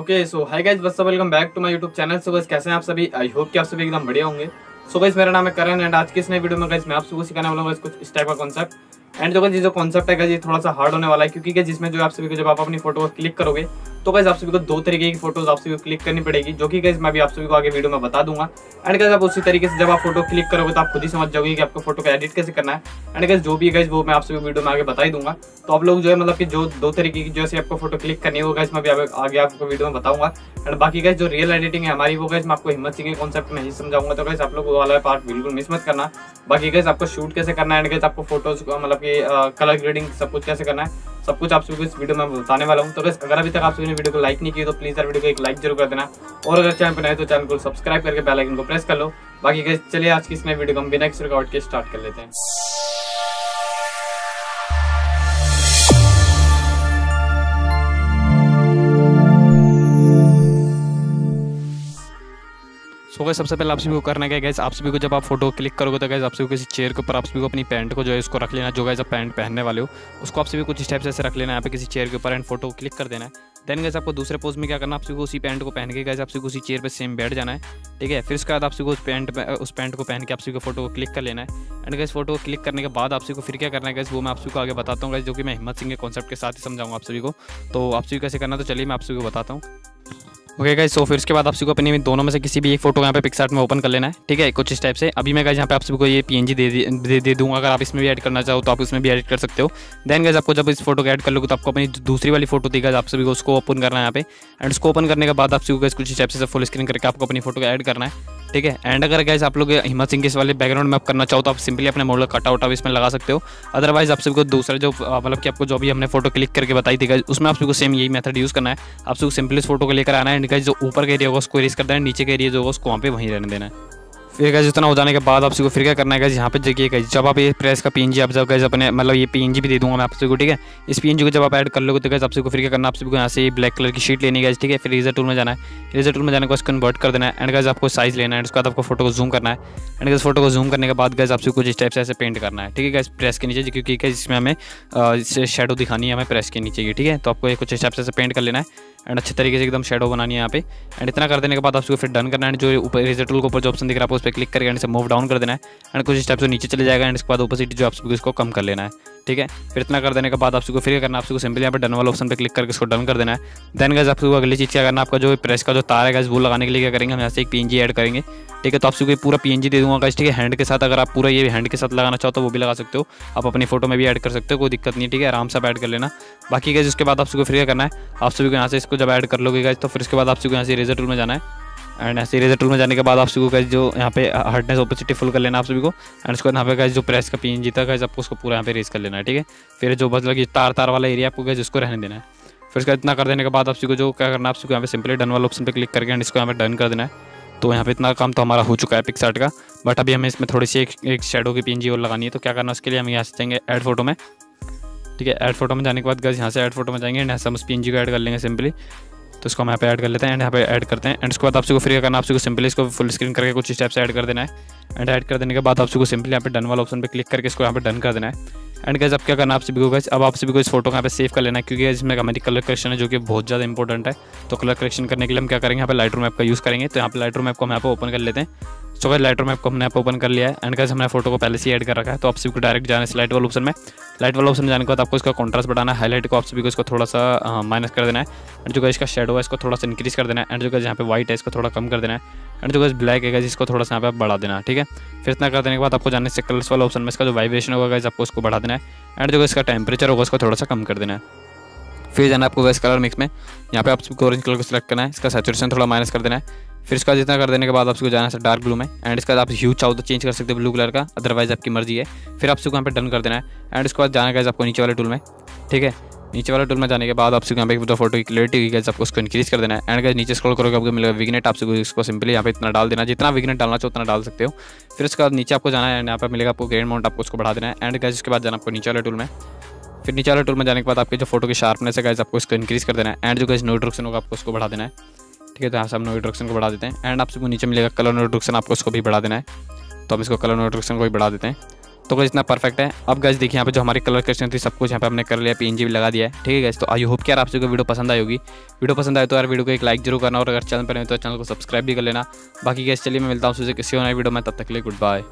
Okay so hi guys बस welcome back to my YouTube channel so guys कैसे हैं आप सभी? आई होप कि आप सभी एकदम बढ़िया होंगे। सो so गाइस मेरा नाम है करण एंड आज की इस नए वीडियो में गाइस मैं आप सबको सिखाने वाला हूँ कुछ इस टाइप का कॉन्सेप्ट एंड जो जो कॉन्सेप्ट है ये थोड़ा सा हार्ड होने वाला है, क्योंकि जिसमें जो आप सभी को जब आप अपनी फ़ोटो क्लिक करोगे तो गैस आप सभी को दो तरीके की फ़ोटोज़ आप सभी को क्लिक करनी पड़ेगी, जो कि गैस मैं भी आप सभी को आगे वीडियो में बता दूँगा। एंड गैस आप उसी तरीके से जब आप फ़ोटो क्लिक करोगे तो आप खुद ही समझ जाओगे कि आपको फ़ोटो का एडिट कैसे करना है। एंड गैस जो भी गैस वो मैं आप सभी वीडियो में आगे बता ही दूँगा। तो आप लोग जो है मतलब कि जो दो तरीके की जैसे आपको फ़ोटो क्लिक करनी होगा वो गाइस मैं भी आगे आपको वीडियो में बताऊँगा। एंड बाकी गाइस जो रियल एडिटिंग है हमारी, वो गाइस मैं आपको हिम्मत सिंह के कॉन्सेप्ट में ही समझाऊँगा तो गाइस आप लोग वाला पार्ट बिल्कुल मिस मत करना। बाकी गाइस आपको शूट कैसे करना है एंड गाइस आपको फ़ोटोज़ मतलब कि कलर ग्रेडिंग सब कुछ कैसे करना है, सब कुछ आप सभी इस वीडियो में बताने वाला हूँ। तो बस अगर अभी तक आप सभी ने वीडियो को लाइक नहीं की तो प्लीज़ यार वीडियो को एक लाइक ज़रूर कर देना। और अगर चैनल पर नए तो चैनल को सब्सक्राइब करके बेल आइकन को प्रेस कर लो। बाकी चलिए आज की इस नए वीडियो को हम बिना किसी रुकावट के स्टार्ट कर लेते हैं। सो गए सबसे पहले आप सभी को करना क्या गैस आप सभी को जब आप फ़ोटो क्लिक करोगे तो गैस आप सभी को किसी चेयर के ऊपर आप सभी को अपनी पैंट को जो है इसको रख लेना जो गैस आप पैंट पहनने वाले हो उसको आप सभी कुछ स्टेप से रख लेना यहाँ पे किसी चेयर के ऊपर एंड फ़ोटो क्लिक कर देना है देन गैस आपको दूसरे पोज में क्या करना आप सभी को उसी पैंट को पहन के गैस आप सभी को उसी चेयर पर सेम बैठ जाना है ठीक है फिर उसके बाद आप सभी को उस पैंट उस पैंट को पहन के आप सभी को फ़ोटो को क्लिक कर लेना है एंड गैस फ़ोटो को क्लिक करने के बाद आप सभी को फिर क्या करना है गैस वो मैं आप सभी को आगे बताता हूँ गैस जो कि मैं हिम्मत सिंह के कॉन्सेप्ट के साथ ही समझाऊँगा आप सभी को तो आप सभी कैसे करना तो चलिए मैं आप सभी को बताता हूँ ओके गाइस सो फिर उसके बाद आप सभी को अपनी दोनों में से किसी भी एक फ़ोटो यहाँ पे पिक्सार्ट में ओपन कर लेना है। ठीक है, कुछ इस टाइप से। अभी मैं गाइस यहाँ पे आप सबको ये पीएनजी दे दे दे दूँगा। अगर आप इसमें भी ऐड करना चाहो तो आप इसमें भी ऐड कर सकते हो। देन गाइस आपको जब इस फ़ोटो को ऐड कर लोगे तो आपको अपनी दूसरी वाली फ़ोटो दी आप सभी को उसको ओपन करना है यहाँ पे। एंड उसको ओपन करने के बाद आप सभी को कुछ इस टाइप से फुल स्क्रीन करके आपको अपनी फ़ोटो को ऐड करना है। ठीक है? एंड अगर गैस आप लोग हिम्मत सिंह के इस वाले बैकग्राउंड में आप करना चाहो तो आप सिंपली अपने मॉडल कटआउट आप इसमें लगा सकते हो। अदरवाइज़ आप सबको दूसरा जो मतलब कि आपको जो भी हमने फ़ोटो क्लिक करके बताई थी उसमें आप सबको सेम यही मेथड यूज़ करना है। आप सबको सिंपली इस फ़ोटो को लेकर आना है। एंड गैस जो ऊपर का एरिया होगा, उसको इरेज कर देना, नीचे का एरिया जो होगा, उसको वहाँ पे वहीं रहने देना फिर गैस इतना हो जाने के बाद आप को फिर क्या करना है गैस यहाँ पे देखिए जब आप ये प्रेस का पीएनजी आप जब गैस अपने मतलब ये पीएनजी भी दे दूँगा मैं आप को, ठीक है? इस पीएनजी को जब आप ऐड कर लोगे तो गैस आप को फिर क्या करना आप सबको यहाँ से ब्लैक कलर की शीट लेनी है ठीक है? फिर रेजर टूल में जाना है। रेजर टूल में जाने के बाद कन्वर्ट कर देना है। एंड गैस आपको साइज़ लेना है, उसके बाद आपको फ़ोटो को जूम करना है। एंड गैस फ़ोटो को जूम करने के बाद गैस आपसे कुछ इस टाइप से ऐसे पेंट करना है, ठीक है गैस प्रेस के नीचे, क्योंकि इसमें हमें शेडो दिखानी है हमें प्रेस के नीचे की, ठीक है? तो आपको कुछ इस टाइप से पेंट कर लेना है। एंड अच्छे तरीके से एकदम शेडो बनानी है यहाँ पे। एंड इतना कर देने के बाद आपको फिर डन करना है। जो ऊपर रेजर टूल के ऊपर जो ऑप्शन दिख रहा है उस पर क्लिक करके एंड से मूव डाउन कर देना है। एंड कुछ स्टेप से नीचे चले जाएगा। एंड इसके बाद ओपोसिटी जो आपको इसको कम कर लेना है। ठीक है? फिर इतना कर देने के बाद आप सबको फिर करना, आप सबको सिंपली यहाँ पर डन वाला ऑप्शन पर क्लिक करके इसको डन कर देना है। देन गैस आपको अगली चीज़ क्या करना आपका जो प्रेस का जो तार है गैस वो लगाने के लिए क्या करेंगे? हम यहाँ से एक पी ऐड करेंगे। ठीक है? तो आपको पूरा पी दे दूँगा गैस ठीक है? हैंड के साथ अगर आप पूरा ये हैंड के साथ लगाना चाहो तो वो भी लगा सकते हो। आप अपनी फ़ोटो में भी ऐड कर सकते हो, कोई दिक्कत नहीं ठीक है? आराम से ऐड कर लेना। बाकी गैस उसके बाद आप सबको फिर करना है। आप सभी को यहाँ से इसको जब ऐड कर लोगे गैस तो फिर उसके बाद आपको यहाँ से रेजर टूल में जाना है। एंड ऐसे इरेजर टूल में जाने के बाद आप सभी को जो यहाँ पे हार्डनेस ओपोसिटी फुल कर लेना आप सभी को। एंड उसके बाद यहाँ पे गैस जो प्रेस का पीन जीता गैस आपको उसको पूरा यहाँ पे रेस कर लेना है ठीक है? फिर जो मतलब कि तार तार वाला एरिया आपको गैस उसको रहने देना है। फिर उसका इतना कर देने के बाद आप सभी जो क्या करना है आप सभी यहाँ पे सिंपली डन वाला ऑप्शन पर क्लिक करके एंड इसको यहाँ पे डन कर देना है। तो यहाँ पे इतना काम तो हमारा हो चुका है पिक्सार्ट का। बट अभी हमें इसमें थोड़ी सी एक, एक शेडो की पीन और लगानी है तो क्या करना उसके लिए हम यहाँ से जाएँगे एड फ़ोटो में। ठीक है? एड फ़ोटो में जाने के बाद गैस यहाँ से एड फ़ोटो में जाएँगे एंड हम उस पी को ऐड कर लेंगे सिंपली तो इसको हम यहाँ पे ऐड कर लेते हैं एंड यहाँ पे ऐड करते हैं। एंड उसके बाद आपको फ्री करना आपको सिंपली इसको फुल स्क्रीन करके कुछ स्टेप्स ऐड कर देना है। एंड ऐड कर देने के बाद आपको सिंपली यहाँ पे डन वाला ऑप्शन पे क्लिक करके इसको यहाँ पे डन कर देना है। एंड गैस अब क्या करना आप सभी को गैस अब आपसे भी कोई फ़ोटो को यहाँ पे सेव कर लेना है क्योंकि इसमें हमारी कलर करेक्शन है जो कि बहुत ज़्यादा इंपॉर्टेंट है। तो कलर करेक्शन करने के लिए हम क्या करेंगे, यहाँ पे लाइट रूम ऐप का यूज़ करेंगे। तो यहाँ पे रूम ऐप को हम यहाँ पे ओपन कर लेते हैं। सो गैस लाइटर मैप को हमने यहाँ पे ओपन कर लिया है एंड गैस हमने फ़ोटो को पहले से ऐड कर रखा है। तो आप सभी को डायरेक्ट जाना है लाइट वाला ऑप्शन में। लाइट वाला ऑप्शन में जाने के बाद आपको इसका कॉन्ट्रास्ट बढ़ाना है हाईलाइट को आप सभी को इसको थोड़ा सा माइनस कर देना है। एंड जो इसका शेडो है, इसको थोड़ा सा इंक्रीज कर देना है। एंड जो यहाँ पे व्हाइट है, इसको थोड़ा कम कर देना है। एंड जो ब्लैक है जिसको थोड़ा सा यहाँ पे बढ़ा देना, ठीक है? फिर इतना कर देने के बाद आपको जाने से कलर्स वाला ऑप्शन में। इसका जो वाइब्रेशन होगा आपको उसको बढ़ा देना है। एंड जो इसका टेम्परेचर होगा उसको थोड़ा सा कम कर देना है। फिर जाना आपको वैस कलर मिक्स में। यहाँ पे आपको ऑरेंज कलर को सिलेक्ट करना है, इसका सेचुरेशन थोड़ा माइनस कर देना है। फिर इसका जितना कर देने के बाद आपको जाना है डार्क ब्लू में एंड इसका आप ह्यू चाहो तो चेंज कर सकते हो ब्लू कलर का अदरवाइज़ आपकी मर्ज़ी है। फिर आपको यहाँ पे डन कर देना है एंड इसके बाद जाना है आपको नीचे वाले टूल में, ठीक है? नीचे वाले टूल में जाने के बाद आपसे यहाँ पे जो फ़ोटो की क्लियरिटी हुई आपको उसको इंक्रीज कर देना है। एंड गैस नीचे स्क्रॉल करोगे आपको मिलेगा विगनेट आपसे इसको सिंपली यहाँ पे इतना डाल देना जितना विगनेट डालना चाहो उतना डाल सकते हो। फिर उसके बाद नीचे आपको जाना है एंड यहाँ पे मिलेगा आपको ग्रेन माउंट आपको उसको बढ़ा देना है। एंड गैस उसके बाद जाना आपको नीचे वाले टूल में। फिर नीचे वाले टूल में जाने के बाद आपके जो फ़ोटो की शार्पनेस है गैस आपको इसको इंक्रीज कर देना है। एंड जो गैस नोट्रक्शन होगा, आपको उसको बढ़ा देना है। ठीक है तो यहाँ से हम नोट्रक्शन को बढ़ा देते हैं। एंड आपसे नीचे मिलेगा कलर नोट्रक्शन आपको उसको भी बढ़ा देना है। तो हम इसको कलर नोट्रक्शन को भी बढ़ा देते हैं। तो गैस इतना परफेक्ट है। अब गैस देखिए यहाँ पे जो हमारी कलर करेक्शन थी, सब कुछ यहाँ पे हमने कर लिया पी भी लगा दिया है। ठीक है गैस तो आई होप कि यार आप सभी को वीडियो पसंद आई होगी। वीडियो पसंद आए तो यार वीडियो को एक लाइक ज़रूर करना और अगर चैनल पर नहीं तो चैनल को सब्सक्राइब भी कर लेना। बाकी गैस चलिए मैं मिलता हूँ किसी और नई वीडियो में, तब तक के लिए गुड बाय